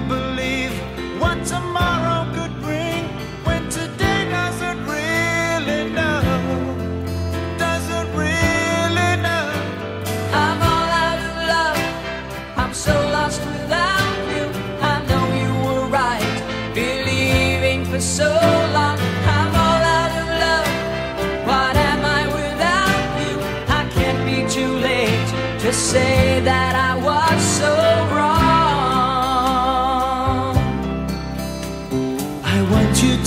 believe.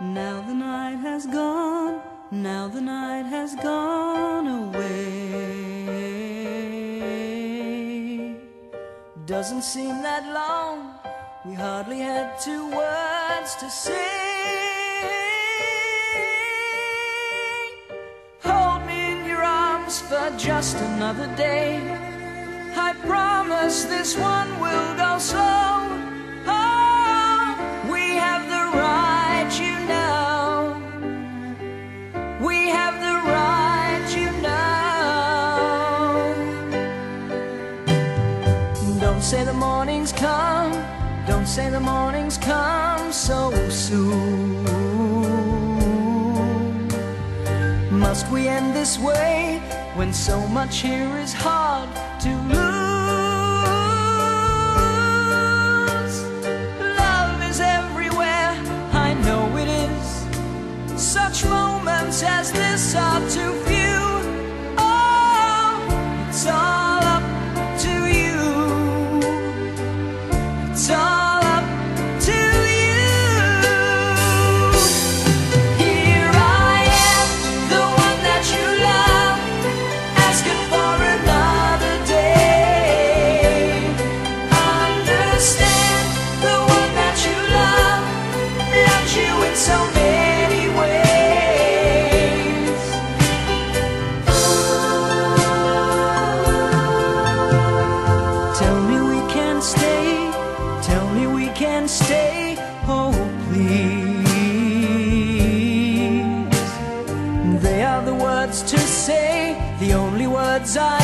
Now the night has gone, now the night has gone away. Doesn't seem that long, we hardly had two words to say. Hold me in your arms for just another day. I promise this one will go slow. say the mornings come so soon. Must we end this way when so much here is hard to lose?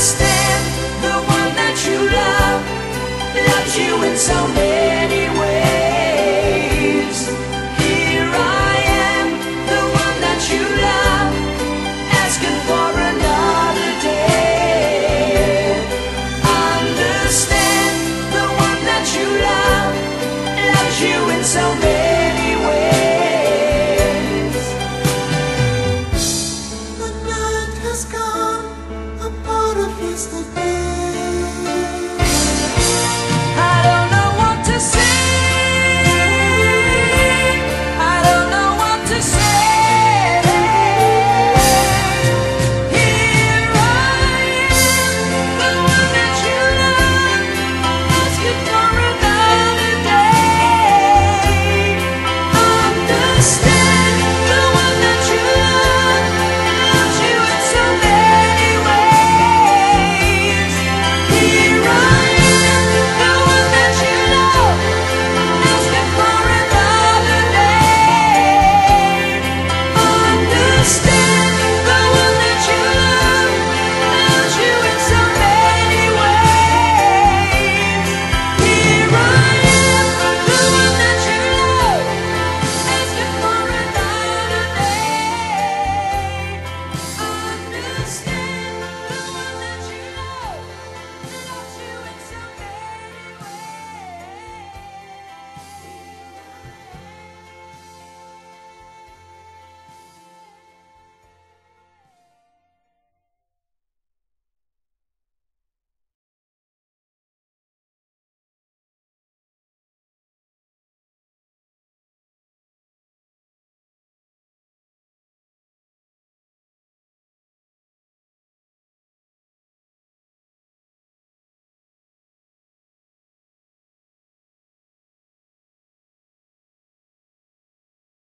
Understand